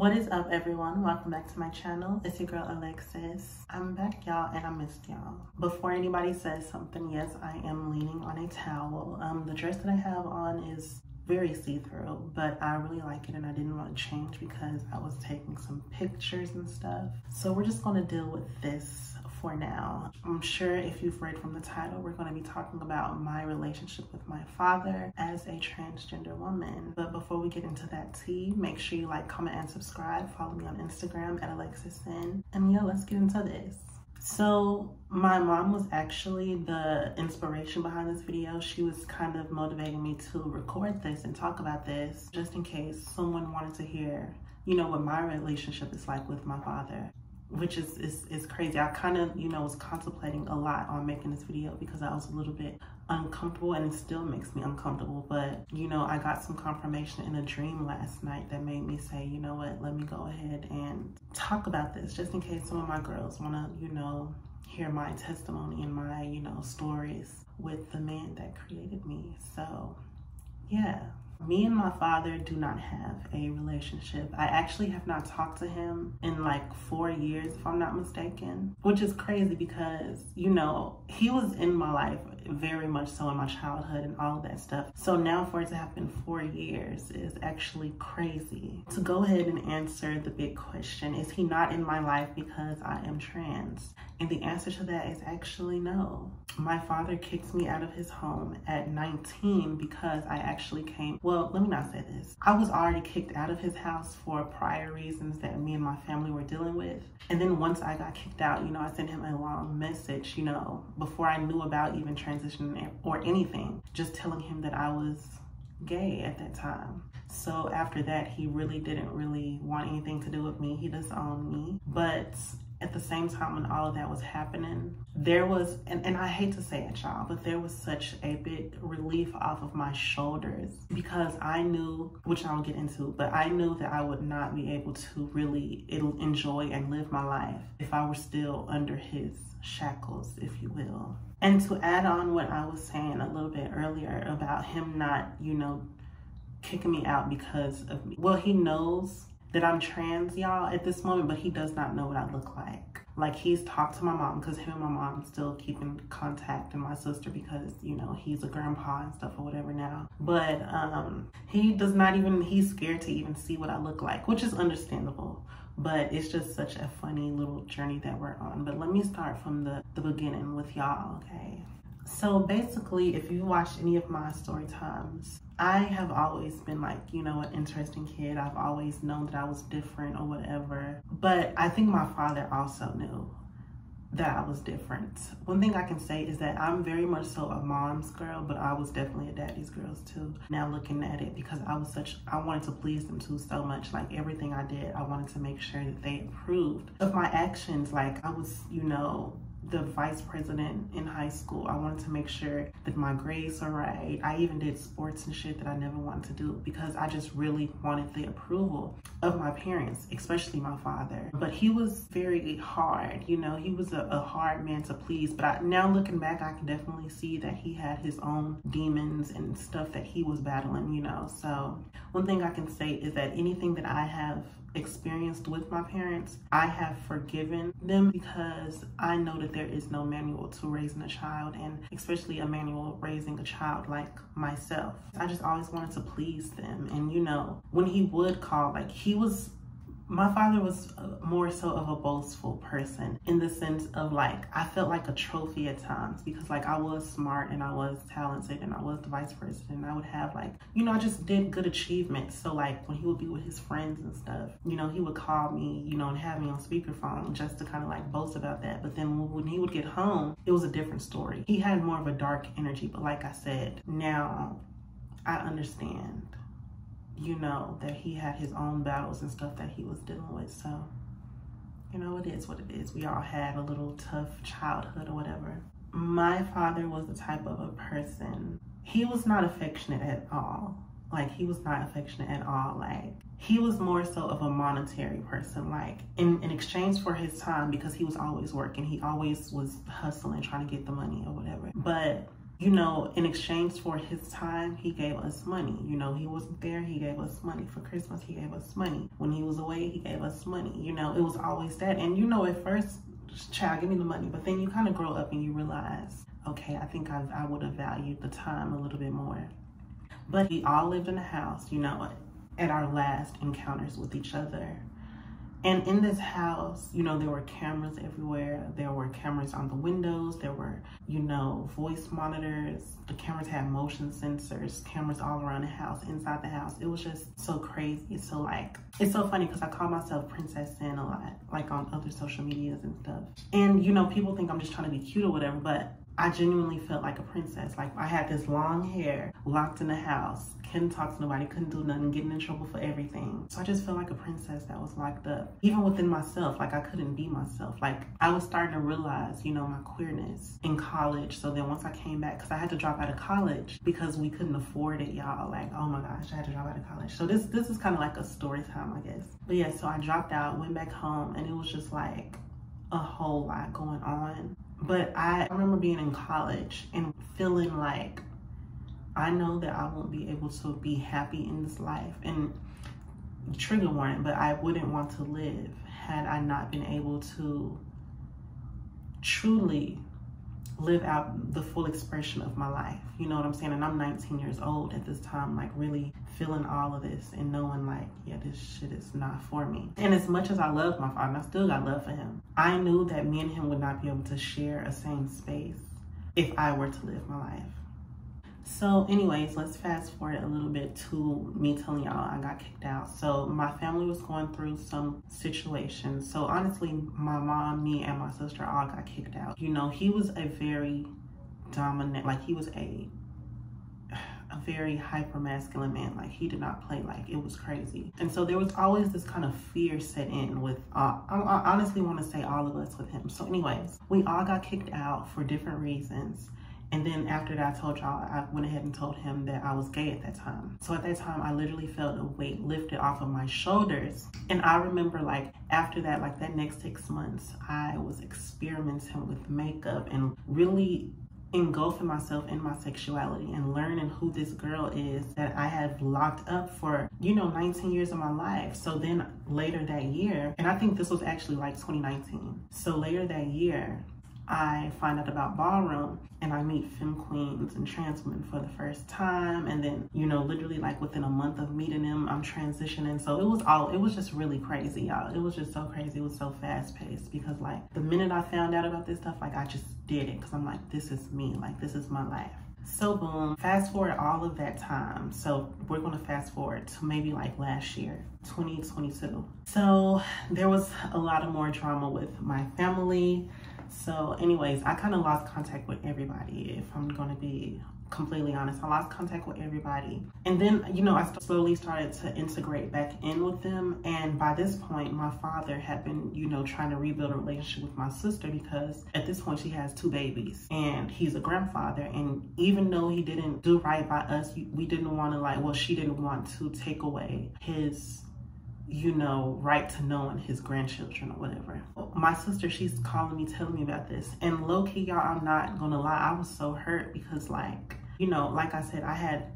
What is up everyone? Welcome back to my channel. It's your girl Alexis. I'm back y'all and I missed y'all. Before anybody says something, yes, I am leaning on a towel. Um, the dress that I have on is very see-through, but I really like it and I didn't want to change because I was taking some pictures and stuff. So we're just gonna deal with this for now. I'm sure if you've read from the title, we're going to be talking about my relationship with my father as a transgender woman. But before we get into that tea, make sure you like, comment, and subscribe. Follow me on Instagram at Alexis Cenn. And yeah, let's get into this. So my mom was actually the inspiration behind this video. She was kind of motivating me to record this and talk about this just in case someone wanted to hear, you know, what my relationship is like with my father which is, is, is crazy. I kind of, you know, was contemplating a lot on making this video because I was a little bit uncomfortable and it still makes me uncomfortable. But, you know, I got some confirmation in a dream last night that made me say, you know what, let me go ahead and talk about this just in case some of my girls want to, you know, hear my testimony and my, you know, stories with the man that created me. So, yeah. Me and my father do not have a relationship. I actually have not talked to him in like four years, if I'm not mistaken, which is crazy because, you know, he was in my life very much so in my childhood and all that stuff. So now for it to happen four years is actually crazy. To go ahead and answer the big question, is he not in my life because I am trans? And the answer to that is actually no. My father kicked me out of his home at 19 because I actually came, well, let me not say this. I was already kicked out of his house for prior reasons that me and my family were dealing with. And then once I got kicked out, you know, I sent him a long message, you know, before I knew about even transitioning or anything, just telling him that I was gay at that time. So after that, he really didn't really want anything to do with me. He disowned me. But at the same time when all of that was happening, there was, and, and I hate to say it, y'all, but there was such a big relief off of my shoulders because I knew, which I'll get into, but I knew that I would not be able to really enjoy and live my life if I were still under his shackles, if you will. And to add on what I was saying a little bit earlier about him not, you know, kicking me out because of me. Well, he knows that I'm trans, y'all, at this moment, but he does not know what I look like. Like, he's talked to my mom because him and my mom still keep in contact and my sister because, you know, he's a grandpa and stuff or whatever now. But um, he does not even, he's scared to even see what I look like, which is understandable. But it's just such a funny little journey that we're on. But let me start from the, the beginning with y'all, okay? So basically, if you watched any of my story times, I have always been like, you know, an interesting kid. I've always known that I was different or whatever. But I think my father also knew that I was different. One thing I can say is that I'm very much so a mom's girl, but I was definitely a daddy's girl too. Now looking at it, because I was such, I wanted to please them too so much. Like everything I did, I wanted to make sure that they approved of my actions. Like I was, you know, the vice president in high school. I wanted to make sure that my grades are right. I even did sports and shit that I never wanted to do because I just really wanted the approval of my parents, especially my father. But he was very hard, you know, he was a, a hard man to please. But I, now looking back, I can definitely see that he had his own demons and stuff that he was battling, you know. So one thing I can say is that anything that I have experienced with my parents, I have forgiven them because I know that there is no manual to raising a child and especially a manual raising a child like myself. I just always wanted to please them. And you know, when he would call, like he was my father was more so of a boastful person in the sense of like I felt like a trophy at times because like I was smart and I was talented and I was the vice president and I would have like you know I just did good achievements. So like when he would be with his friends and stuff you know he would call me you know and have me on speakerphone just to kind of like boast about that. But then when he would get home it was a different story. He had more of a dark energy but like I said now I understand you know that he had his own battles and stuff that he was dealing with. So, you know, it is what it is. We all had a little tough childhood or whatever. My father was the type of a person, he was not affectionate at all. Like, he was not affectionate at all. Like, he was more so of a monetary person. Like, in, in exchange for his time, because he was always working, he always was hustling, trying to get the money or whatever. But you know, in exchange for his time, he gave us money. You know, he wasn't there, he gave us money. For Christmas, he gave us money. When he was away, he gave us money. You know, it was always that. And you know, at first, child, give me the money. But then you kind of grow up and you realize, okay, I think I, I would have valued the time a little bit more. But we all lived in a house, you know, at our last encounters with each other. And in this house, you know, there were cameras everywhere. There were cameras on the windows. There were, you know, voice monitors. The cameras had motion sensors, cameras all around the house, inside the house. It was just so crazy. So like, it's so funny because I call myself Princess Cenn a lot, like on other social medias and stuff. And, you know, people think I'm just trying to be cute or whatever, but I genuinely felt like a princess. Like I had this long hair, locked in the house, couldn't talk to nobody, couldn't do nothing, getting in trouble for everything. So I just felt like a princess that was locked up. Even within myself, like I couldn't be myself. Like I was starting to realize, you know, my queerness in college. So then once I came back, because I had to drop out of college because we couldn't afford it, y'all. Like, oh my gosh, I had to drop out of college. So this this is kind of like a story time, I guess. But yeah, so I dropped out, went back home, and it was just like a whole lot going on. But I remember being in college and feeling like I know that I won't be able to be happy in this life. And trigger warning, but I wouldn't want to live had I not been able to truly live out the full expression of my life. You know what I'm saying? And I'm 19 years old at this time, like really feeling all of this and knowing like, yeah, this shit is not for me. And as much as I love my father, I still got love for him. I knew that me and him would not be able to share a same space if I were to live my life. So anyways, let's fast forward a little bit to me telling y'all I got kicked out. So my family was going through some situations. So honestly, my mom, me, and my sister all got kicked out. You know, he was a very dominant, like he was a a very hyper masculine man like he did not play like it was crazy and so there was always this kind of fear set in with uh, I, I honestly want to say all of us with him so anyways we all got kicked out for different reasons and then after that, I told y'all, I went ahead and told him that I was gay at that time. So at that time, I literally felt a weight lifted off of my shoulders. And I remember like after that, like that next six months, I was experimenting with makeup and really engulfing myself in my sexuality and learning who this girl is that I have locked up for, you know, 19 years of my life. So then later that year, and I think this was actually like 2019. So later that year, I find out about ballroom and I meet femme queens and trans women for the first time. And then, you know, literally like within a month of meeting them, I'm transitioning. So it was all, it was just really crazy, y'all. It was just so crazy. It was so fast paced because like the minute I found out about this stuff, like I just did it because I'm like, this is me. Like, this is my life. So boom, fast forward all of that time. So we're gonna fast forward to maybe like last year, 2022. So there was a lot of more drama with my family. So anyways, I kind of lost contact with everybody, if I'm going to be completely honest. I lost contact with everybody. And then, you know, I slowly started to integrate back in with them. And by this point, my father had been, you know, trying to rebuild a relationship with my sister because at this point she has two babies and he's a grandfather. And even though he didn't do right by us, we didn't want to like, well, she didn't want to take away his you know, right to knowing his grandchildren or whatever. My sister, she's calling me, telling me about this. And low key, y'all, I'm not gonna lie, I was so hurt because, like, you know, like I said, I had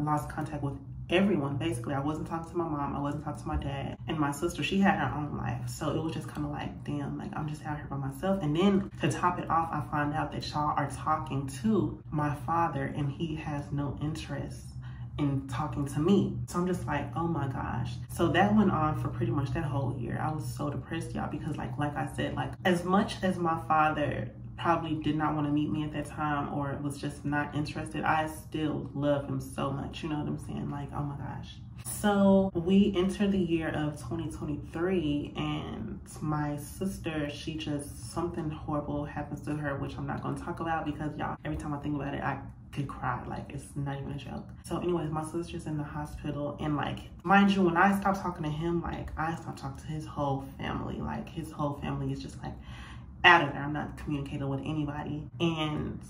lost contact with everyone basically. I wasn't talking to my mom, I wasn't talking to my dad, and my sister, she had her own life. So it was just kind of like, damn, like I'm just out here by myself. And then to top it off, I find out that y'all are talking to my father and he has no interest and talking to me. So I'm just like, oh my gosh. So that went on for pretty much that whole year. I was so depressed, y'all, because like like I said, like as much as my father probably did not want to meet me at that time or was just not interested, I still love him so much. You know what I'm saying? Like, oh my gosh. So we entered the year of 2023 and my sister, she just, something horrible happens to her, which I'm not going to talk about because y'all, every time I think about it, I could cry. Like it's not even a joke. So anyways, my sister's in the hospital and like, mind you, when I stopped talking to him, like I stopped talking to his whole family. Like his whole family is just like out of there. I'm not communicating with anybody. And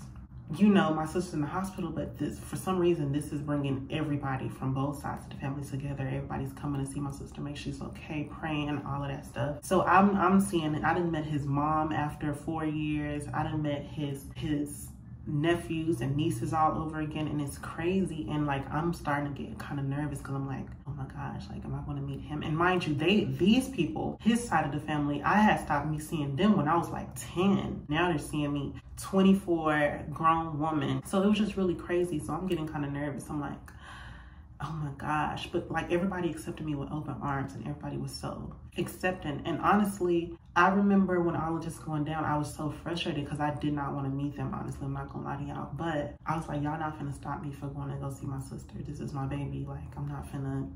you know, my sister's in the hospital, but this, for some reason, this is bringing everybody from both sides of the family together. Everybody's coming to see my sister, make sure she's okay, praying, all of that stuff. So I'm, I'm seeing. I didn't met his mom after four years. I didn't met his, his nephews and nieces all over again and it's crazy and like i'm starting to get kind of nervous because i'm like oh my gosh like am i going to meet him? And mind you they these people his side of the family i had stopped me seeing them when i was like 10 now they're seeing me 24 grown woman. So it was just really crazy so i'm getting kind of nervous. I'm like oh my gosh but like everybody accepted me with open arms and everybody was so accepting. And honestly i remember when all was just going down i was so frustrated because i did not want to meet them honestly i'm not gonna lie to y'all. But i was like y'all not gonna stop me for going to go see my sister. This is my baby. Like i'm not gonna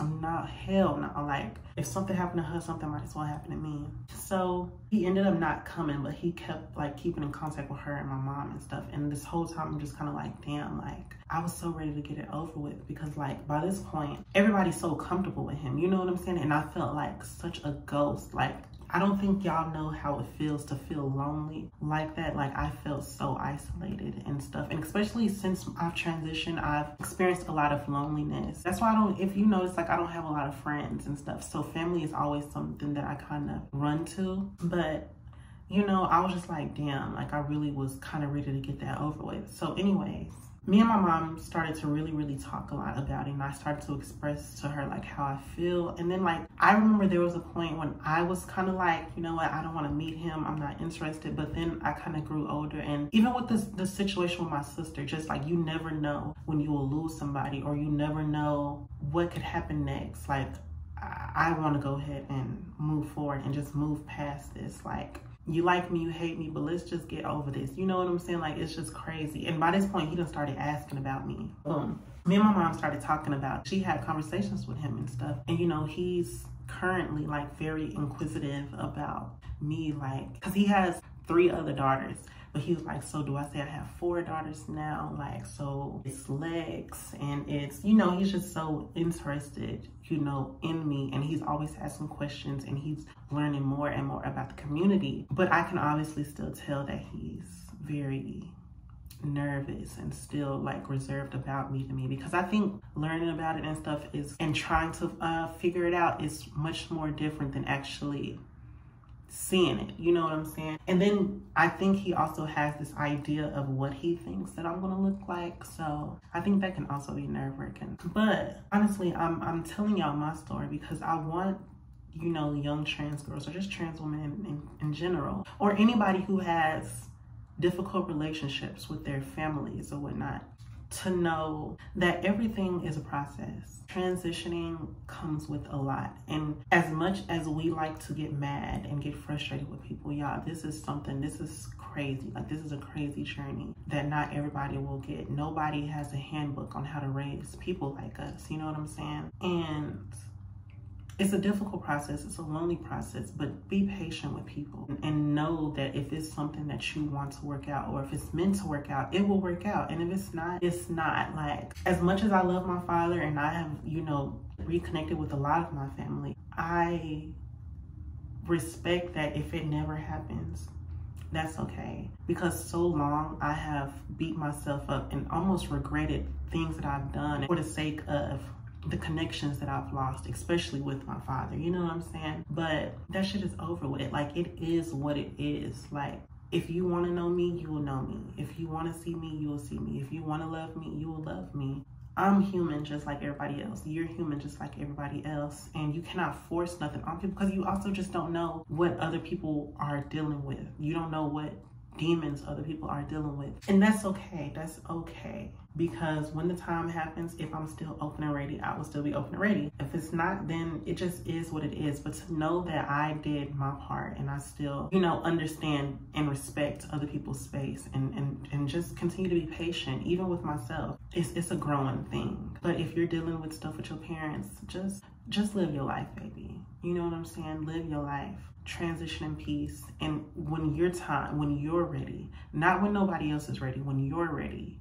I'm not hell no. Like if something happened to her, something might as well happen to me. So he ended up not coming, but he kept like keeping in contact with her and my mom and stuff. And this whole time I'm just kind of like, damn, like I was so ready to get it over with because like by this point, everybody's so comfortable with him. You know what I'm saying? And I felt like such a ghost. Like I don't think y'all know how it feels to feel lonely like that. Like I felt so isolated and stuff. And especially since I've transitioned, I've experienced a lot of loneliness. That's why I don't, if you notice, like I don't have a lot of friends and stuff. So family is always something that I kind of run to. But you know, I was just like, damn, like I really was kind of ready to get that over with. So anyways, me and my mom started to really really talk a lot about it and i started to express to her like how i feel. And then like i remember there was a point when i was kind of like you know what? I don't want to meet him. I'm not interested. But then i kind of grew older and even with this the situation with my sister just like you never know when you will lose somebody or you never know what could happen next. Like i, I want to go ahead and move forward and just move past this. Like you like me, you hate me, but let's just get over this. You know what I'm saying? Like, it's just crazy. And by this point, he done started asking about me. Boom. Me and my mom started talking about, she had conversations with him and stuff. And, you know, he's currently like very inquisitive about me, like, because he has three other daughters. But he was like, so do I say I have four daughters now? Like, so it's legs and it's, you know, he's just so interested, you know, in me. And he's always asking questions and he's learning more and more about the community. But I can obviously still tell that he's very nervous and still like reserved about meeting me because I think learning about it and stuff is and trying to uh, figure it out is much more different than actually seeing it. You know what I'm saying? And then I think he also has this idea of what he thinks that I'm gonna look like. So I think that can also be nerve wracking. But honestly, I'm I'm telling y'all my story because I want you know young trans girls or just trans women in, in, in general or anybody who has difficult relationships with their families or whatnot to know that everything is a process. Transitioning comes with a lot. And as much as we like to get mad and get frustrated with people, y'all, this is something, this is crazy. Like, this is a crazy journey that not everybody will get. Nobody has a handbook on how to raise people like us. You know what I'm saying? And it's a difficult process. It's a lonely process but be patient with people and know that if it's something that you want to work out or if it's meant to work out it will work out. And if it's not it's not. Like as much as i love my father and i have you know reconnected with a lot of my family i respect that if it never happens that's okay. Because so long i have beat myself up and almost regretted things that i've done for the sake of the connections that I've lost, especially with my father. You know what I'm saying? But that shit is over with. Like, it is what it is. Like, if you want to know me, you will know me. If you want to see me, you will see me. If you want to love me, you will love me. I'm human just like everybody else. You're human just like everybody else. And you cannot force nothing on people because you also just don't know what other people are dealing with. You don't know what demons other people are dealing with. And that's okay. That's okay. Because when the time happens, if I'm still open and ready, I will still be open and ready. If it's not, then it just is what it is. But to know that I did my part and I still, you know, understand and respect other people's space and, and, and just continue to be patient, even with myself, it's, it's a growing thing. But if you're dealing with stuff with your parents, just just live your life, baby. You know what I'm saying? Live your life transition in peace and when your time when you're ready not when nobody else is ready when you're ready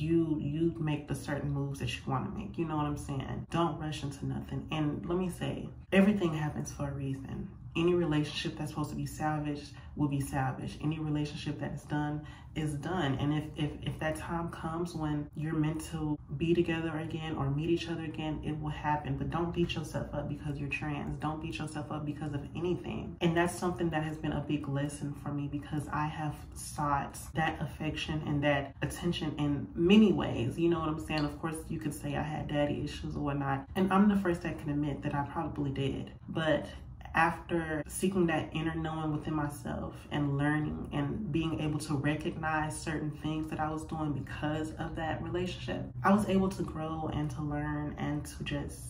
you you make the certain moves that you want to make you know what i'm saying don't rush into nothing and let me say everything happens for a reason. Any relationship that's supposed to be salvaged will be salvaged. Any relationship that is done is done. And if, if, if that time comes when you're meant to be together again or meet each other again, it will happen. But don't beat yourself up because you're trans. Don't beat yourself up because of anything. And that's something that has been a big lesson for me because I have sought that affection and that attention in many ways. You know what I'm saying? Of course, you could say I had daddy issues or whatnot. And I'm the first that can admit that I probably did. But after seeking that inner knowing within myself and learning and being able to recognize certain things that I was doing because of that relationship, I was able to grow and to learn and to just,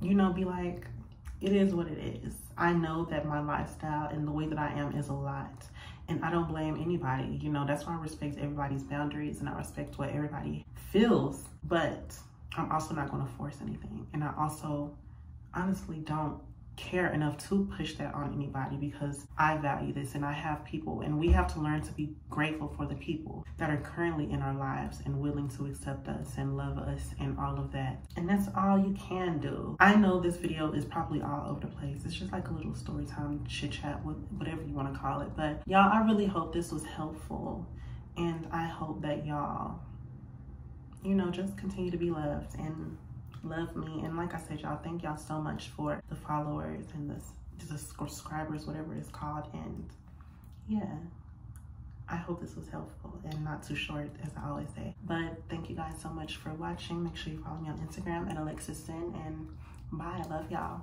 you know, be like, it is what it is. I know that my lifestyle and the way that I am is a lot. And I don't blame anybody. You know, that's why I respect everybody's boundaries and I respect what everybody feels. But I'm also not going to force anything. And I also honestly don't care enough to push that on anybody because I value this and I have people and we have to learn to be grateful for the people that are currently in our lives and willing to accept us and love us and all of that. And that's all you can do. I know this video is probably all over the place. It's just like a little story time chit chat, whatever you want to call it. But y'all, I really hope this was helpful and I hope that y'all, you know, just continue to be loved and love me. And like I said, y'all, thank y'all so much for the followers and the, the subscribers, whatever it's called. And yeah, I hope this was helpful and not too short, as I always say. But thank you guys so much for watching. Make sure you follow me on Instagram at Alexis Cenn. And bye. I love y'all.